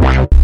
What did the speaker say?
Wow.